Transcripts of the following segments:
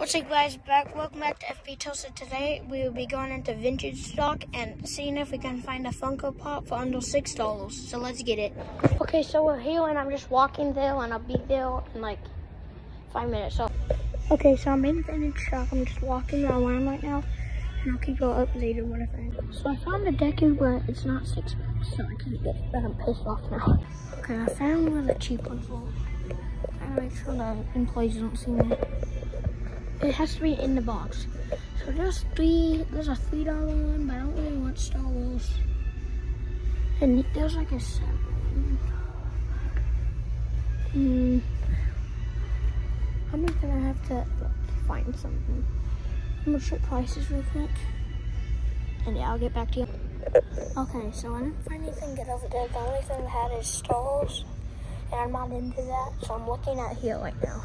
What's up guys, back welcome back to FB Tulsa. Today we will be going into vintage stock and seeing if we can find a Funko Pop for under six dollars. So let's get it. Okay, so we're here and I'm just walking there and I'll be there in like five minutes. So Okay, so I'm in vintage stock. I'm just walking around right now and I'll keep you all updated when I find it. So I found a Deku but it's not six bucks, so I can't get it, but I'm pissed off now. Okay, I found one of the cheap ones. I make sure the employees don't see me it has to be in the box. So there's three, there's a three dollar one, but I don't really want Star Wars. And there's like a seven. Hmm. I'm just gonna have to find something. I'm gonna check prices real quick. And yeah, I'll get back to you. Okay, so I didn't find anything good over there. The only thing I had is Star Wars. And I'm not into that, so I'm looking at here right now.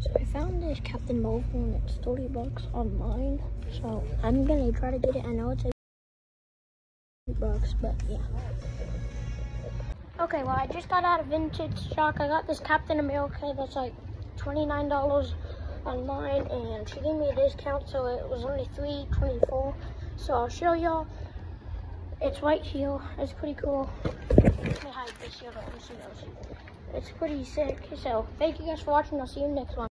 So I found this Captain Marvel and it's 30 bucks online. So I'm gonna try to get it. I know it's 8 bucks, but yeah. Okay, well I just got out of vintage stock. I got this Captain America that's like $29 online and she gave me a discount so it was only $3.24. So I'll show y'all. It's right here. It's pretty cool. Let me hide this. It's pretty sick. So thank you guys for watching. I'll see you next one.